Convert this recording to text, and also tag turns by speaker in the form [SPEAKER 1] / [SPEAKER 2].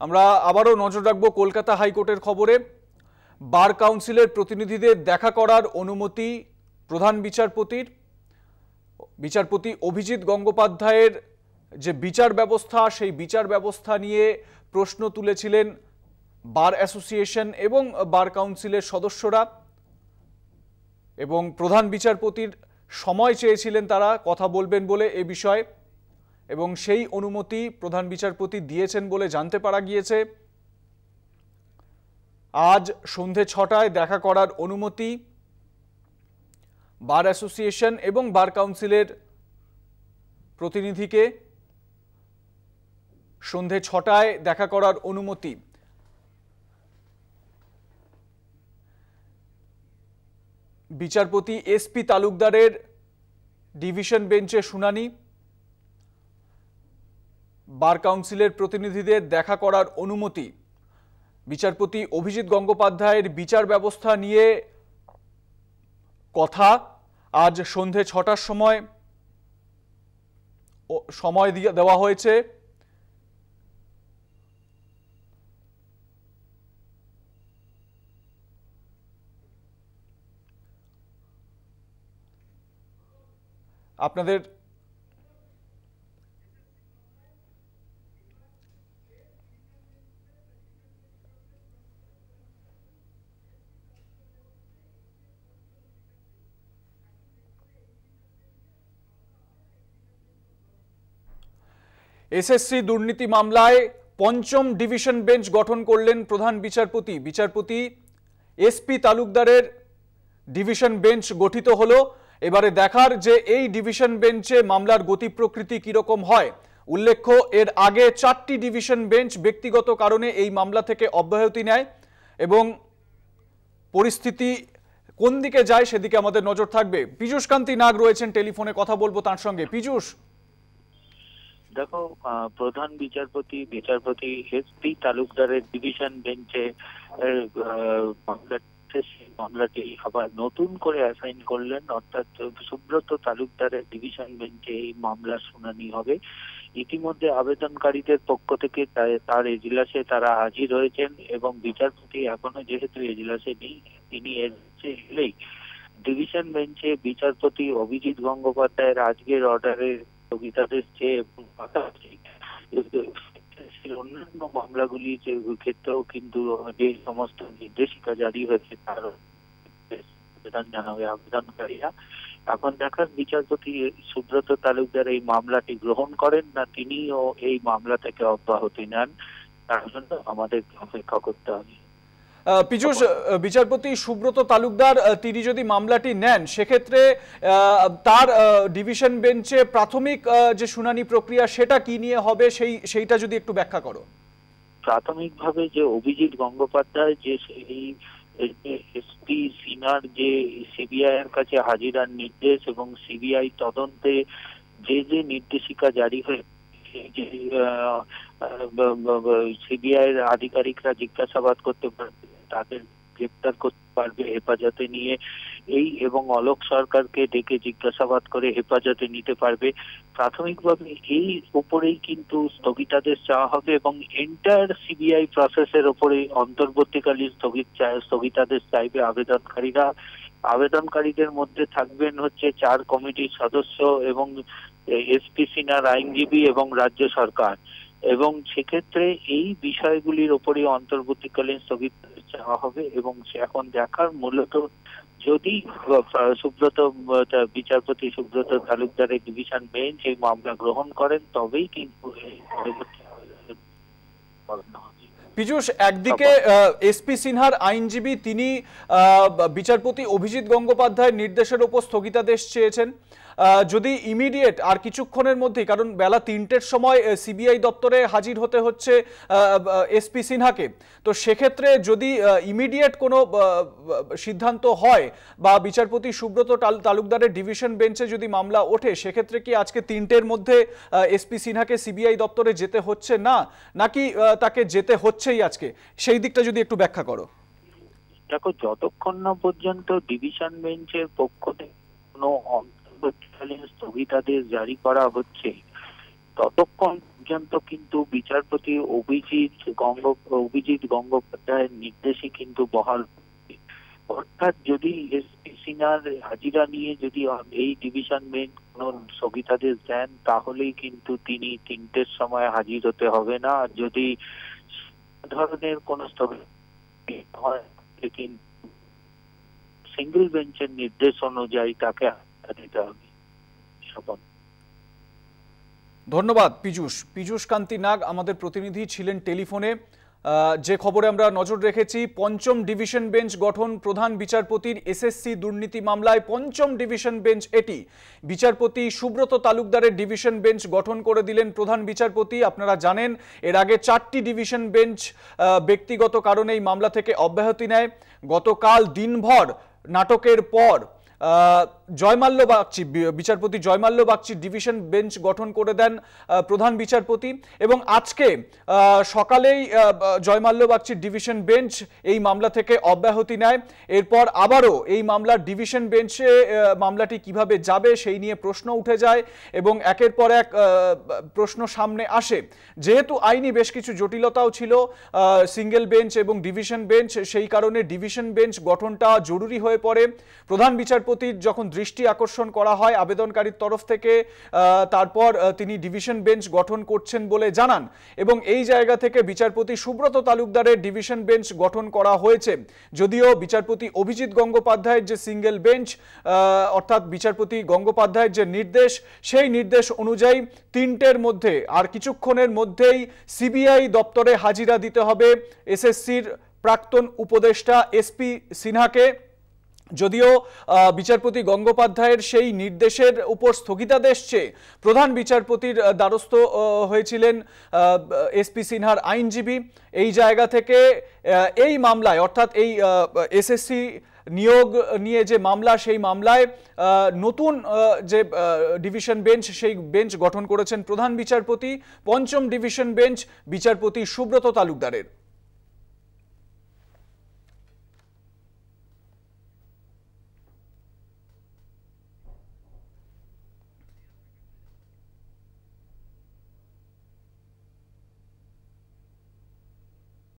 [SPEAKER 1] আমরা আবারও নজর রাখব কলকাতা হাইকোর্টের খবরে। বার কাউন্সিলের প্রতিনিধিদের দেখা করার অনুমতি প্রধান বিচারপতির। বিচারপতি অভিজিৎ গঙ্গোপাধ্যায়ের যে বিচার ব্যবস্থা, সেই বিচার ব্যবস্থা নিয়ে প্রশ্ন তুলেছিলেন বার অ্যাসোসিয়েশন এবং বার কাউন্সিলের সদস্যরা। এবং প্রধান বিচারপতির সময় চেয়েছিলেন তারা কথা বলবেন বলে এ বিষয়ে। এবং সেই অনুমতি প্রধান বিচারপতি দিয়েছেন বলে জানতে পারা গিয়েছে। আজ সন্ধে ছটায় দেখা করার অনুমতি বার অ্যাসোসিয়েশন এবং বার কাউন্সিলের প্রতিনিধিকে সন্ধে ছটায় দেখা করার অনুমতি। বিচারপতি এসপি তালুকদারের ডিভিশন বেঞ্চে শুনানি। বার কাউন্সিলের প্রতিনিধিদের দেখা করার অনুমতি। বিচারপতি অভিজিৎ গঙ্গোপাধ্যায়ের বিচার ব্যবস্থা নিয়ে কথা। আজ সন্ধে ছটার সময় সময় দিয়ে দেওয়া হয়েছে। আপনাদের এসএসসি দুর্নীতি মামলায় পঞ্চম ডিভিশন বেঞ্চ গঠন করলেন প্রধান বিচারপতি। বিচারপতি এসপি তালুকদারের ডিভিশন বেঞ্চ গঠিত হলো। এবারে দেখার যে এই ডিভিশন বেঞ্চে মামলার গতি প্রকৃতি কীরকম হয়, উল্লেখ্য এর আগে চারটি ডিভিশন বেঞ্চ ব্যক্তিগত কারণে এই মামলা থেকে অব্যাহতি নেয় এবং পরিস্থিতি কোন দিকে যায় সেদিকে আমাদের নজর থাকবে। পীযুষ কান্তি নাগ রয়েছেন টেলিফোনে, কথা বলব তার সঙ্গে। পীযুষ
[SPEAKER 2] দেখো প্রধান বিচারপতি বিচারপতি এস পি তালুকদারের ডিভিশন বেঞ্চে মামলাটি আবার নতুন করে অ্যাসাইন করলেন। অর্থাৎ সুব্রত তালুকদারের ডিভিশন বেঞ্চে এই মামলার শুনানি হবে। ইতিমধ্যে আবেদনকারীদের পক্ষ থেকে তার এজলাসে তারা হাজির হয়েছেন এবং বিচারপতি এখনও যেহেতু এজলাসে নেই, তিনি এলেই ডিভিশন বেঞ্চে বিচারপতি অভিজিৎ গঙ্গোপাধ্যায়ের আজকের অর্ডারের স্থগিতাদেশ চেয়ে এবং পাশাপাশি অন্যান্য মামলাগুলি ক্ষেত্রেও কিন্তু যে সমস্ত নির্দেশিকা জারি হয়েছে, তার আবেদন জানাবে আবেদনকারীরা। এখন দেখার বিচারপতি সুব্রত তালুকদার এই মামলাটি গ্রহণ করেন না, তিনিও এই মামলা থেকে অব্যাহতি নেন। তার জন্য আমাদের অপেক্ষা করতে হবে।
[SPEAKER 1] পীযুষ বিচারপতি সুব্রত তালুকদার তিনি যদি মামলাটি নেন, সেক্ষেত্রে তার ডিভিশন বেঞ্চে প্রাথমিক যে শুনানি প্রক্রিয়া, সেটা কি নিয়ে হবে? সেই, সেইটা যদি একটু ব্যাখ্যা করো।
[SPEAKER 2] প্রাথমিকভাবে যে অভিজিৎ গঙ্গোপাধ্যায়, যে সেই এসপি সিনার যে সিবিআই এর কাছে হাজিরার নির্দেশ এবং সিবিআই তদন্তে যে যে নির্দেশিকা জারি হয়ে যে সিবিআই আধিকারিকরা জিজ্ঞাসাবাদ করতে পারবে, তাদের গ্রেপ্তার করতে পারবে হেফাজতে নিয়ে। এই এবং অলোক সরকারকে ডেকে জিজ্ঞাসাবাদ করে হেফাজতে নিতে পারবে। প্রাথমিকভাবে এই উপরেই কিন্তু স্থগিতাদেশ চাওয়া হবে এবং এন্টায়ার সিবিআই প্রসেসের উপরে অন্তর্বর্তীকালীন স্থগিত স্থগিতাদেশ চাইবে আবেদনকারীরা। আবেদনকারীদের মধ্যে থাকবেন হচ্ছে চার কমিটির সদস্য এবং এসপি সিনার আইনজীবী এবং রাজ্য সরকার এবং সেক্ষেত্রে এই বিষয়গুলির ওপরে অন্তর্বর্তীকালীন স্থগিত চাওয়া হবে এবং এখন দেখার মূলত যদি সুব্রত বিচারপতি সুব্রত তালুকদারের ডিভিশন বেঞ্চ এই মামলা গ্রহণ করেন তবেই কিন্তু
[SPEAKER 1] পীযুষ একদিকে এসপি সিনহার আইনজীবী তিনি বিচারপতি অভিজিৎ গঙ্গোপাধ্যায়ের নির্দেশের ওপর স্থগিতাদেশ চেয়েছেন যদি ইমিডিয়েট আর কিছুক্ষণের মধ্যেই, কারণ বেলা তিনটের সময় সিবিআই দপ্তরে হাজির হতে হচ্ছে এসপি সিনহাকে। তো সেক্ষেত্রে যদি ইমিডিয়েট কোনো সিদ্ধান্ত হয়, বা বিচারপতি সুব্রত তালুকদারের ডিভিশন বেঞ্চে যদি মামলা ওঠে, সেক্ষেত্রে কি আজকে তিনটের মধ্যে এসপি সিনহাকে সিবিআই দপ্তরে যেতে হচ্ছে না? নাকি তাকে যেতে হচ্ছেই আজকে? সেই দিকটা যদি একটু ব্যাখ্যা করো।
[SPEAKER 2] দেখো, যতক্ষণ না পর্যন্ত ডিভিশন বেঞ্চের পক্ষ থেকে কোনো স্থগিতাদেশ জারি করা হচ্ছে। ততক্ষণ পর্যন্ত কিন্তু বিচারপতি অভিজিৎ গঙ্গ, অভিজিৎ গঙ্গোপাধ্যায়ের নির্দেশই কিন্তু বহাল অর্থাৎ যদি হাজিরা নিয়ে যদি এই ডিভিশন স্থগিতাদেশ দেন, তাহলেই কিন্তু তিনি তিনটের সময় হাজির হতে হবে না। যদি ধরনের কোন স্থগিত হয় সিঙ্গেল বেঞ্চের নির্দেশ অনুযায়ী তাকে দিতে হবে শপথ
[SPEAKER 1] ধন্যবাদ, পীযূষ। পীযূষ কান্তি নাগ আমাদের প্রতিনিধি ছিলেন টেলিফোনে। যে খবরে আমরা নজর রেখেছি, পঞ্চম ডিভিশন বেঞ্চ গঠন প্রধান বিচারপতির এসএসসি দুর্নীতি মামলায় পঞ্চম ডিভিশন বেঞ্চ এটি। বিচারপতি সুব্রত তালুকদারের ডিভিশন বেঞ্চ গঠন করে দিলেন প্রধান বিচারপতি। আপনারা জানেন, এর আগে চারটি ডিভিশন বেঞ্চ ব্যক্তিগত কারণে এই মামলা থেকে অব্যাহতি নেয়। গতকাল দিনভর, নাটকের পর জয়মাল্য বাগচি বিচারপতি জয়মাল্য বাগচি ডিভিশন বেঞ্চ গঠন করে দেন প্রধান বিচারপতি। এবং আজকে সকালেই জয়মাল্য বাগচির ডিভিশন বেঞ্চ এই মামলা থেকে অব্যাহতি নেয়। এরপর আবারও এই মামলার ডিভিশন বেঞ্চে মামলাটি কীভাবে যাবে সেই নিয়ে প্রশ্ন উঠে যায় এবং একের পর এক প্রশ্ন সামনে আসে। যেহেতু আইনি বেশ কিছু জটিলতাও ছিল সিঙ্গেল বেঞ্চ এবং ডিভিশন বেঞ্চ, সেই কারণে ডিভিশন বেঞ্চ গঠনটা জরুরি হয়ে পড়ে। প্রধান বিচারপতির যখন দৃষ্টি আকর্ষণ করা হয় আবেদনকারীর তরফ থেকে। তারপর তিনি ডিভিশন বেঞ্চ গঠন করছেন বলে জানান এবং এই জায়গা থেকে বিচারপতি সুব্রত তালুকদারের ডিভিশন বেঞ্চ গঠন করা হয়েছে। যদিও বিচারপতি অভিজিৎ গঙ্গোপাধ্যায়ের যে সিঙ্গেল বেঞ্চ অর্থাৎ বিচারপতি গঙ্গোপাধ্যায়ের যে নির্দেশ, সেই নির্দেশ অনুযায়ী তিনটের মধ্যে আর কিছুক্ষণের মধ্যেই সিবিআই দপ্তরে হাজিরা দিতে হবে। এসএসসির প্রাক্তন উপদেষ্টা এসপি সিনহাকে। যদিও বিচারপতি গঙ্গোপাধ্যায়ের সেই নির্দেশের উপর স্থগিতাদেশ চেয়ে প্রধান বিচারপতির দ্বারস্থ হয়েছিলেন এসপি সিনহার আইনজীবী। এই জায়গা থেকে এই মামলায়, অর্থাৎ এই এসএসসি নিয়োগ নিয়ে যে মামলা, সেই মামলায় নতুন যে ডিভিশন বেঞ্চ, সেই বেঞ্চ গঠন করেছেন প্রধান বিচারপতি, পঞ্চম ডিভিশন বেঞ্চ বিচারপতি সুব্রত তালুকদারের।